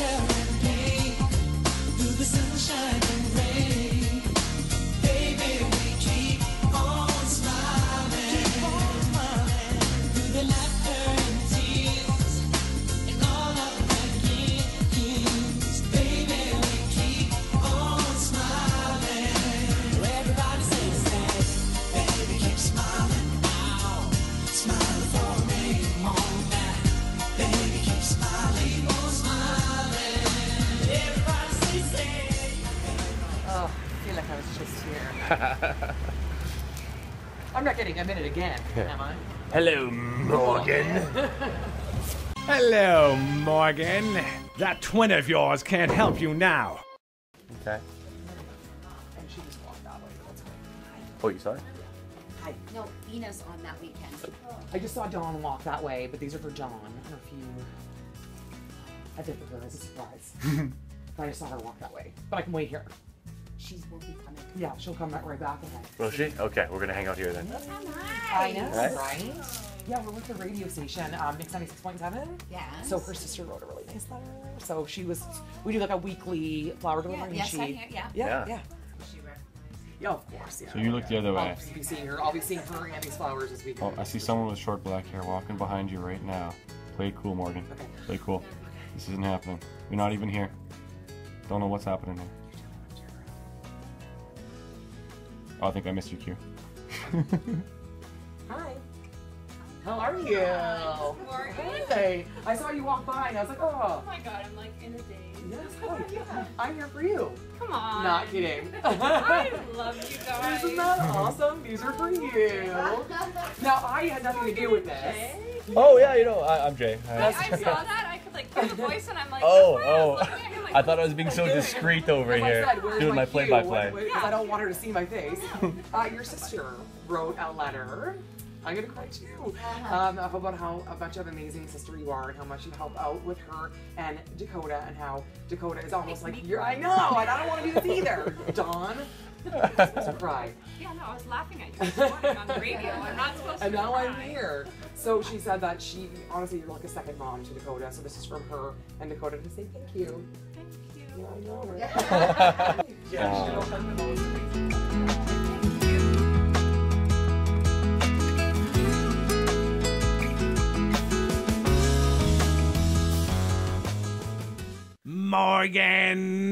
terror feel I was just here. I'm not getting a minute again, am I? Hello, Morgan. Hello, Morgan. That twin of yours can't help you now. Okay. And she just walked that way, but that's okay. Oh, you saw it? Hi. No, Venus on that weekend. I just saw Dawn walk that way, but these are for Dawn. I don't know if you. I did for her as a surprise. but I just saw her walk that way. But I can wait here. She will be coming. Yeah, she'll come right, right back ahead. Will she? Okay, we're gonna hang out here then. I know, Right? right? Yeah, we're with the radio station, um, Mix 96.7. Yeah. So her sister wrote a really nice letter. So she was, we do like a weekly flower Yeah, delivery. yes, and I she, hear- yeah. yeah, Yeah. yeah. Yeah, of course. Yeah. So you look the other way. I'll be seeing her. I'll be seeing her and these flowers this weekend. Oh, I see someone with short black hair walking behind you right now. Play it cool, Morgan. Okay. Play it cool. This isn't happening. You're not even here. Don't know what's happening here. Oh, I think I missed your cue. Hi. How are you? Hey. I saw you walk by and I was like, oh. Oh my god, I'm like in a daze. Yes, hi. I'm here for you. Come on. Not kidding. I love you guys. Isn't that awesome? These are for you. Now, I had nothing to do with this. Oh yeah, you know, I, I'm Jay. I, I saw that. I could like hear the voice, and I'm like, Oh, that's why I was oh. Looking at him, like, I thought I was being so discreet over Like I here, said, doing my play-by-play. Because I don't want her to see my face. Uh, your sister wrote a letter. I'm gonna cry too. Um, about how a bunch of amazing sister you are and how much you help out with her and Dakota and how Dakota is almost like you're. I know, and I don't want to do this either. Dawn, I'm supposed to cry. Yeah, no, I was laughing at you this morning on the radio. I'm not supposed And to. now I'm here. So she said that she, honestly, you're like a second mom to Dakota. So this is from her and Dakota to say thank you. Thank you. Yeah, I know. Right? yeah, Aw. she don't send them all to me. Morgan.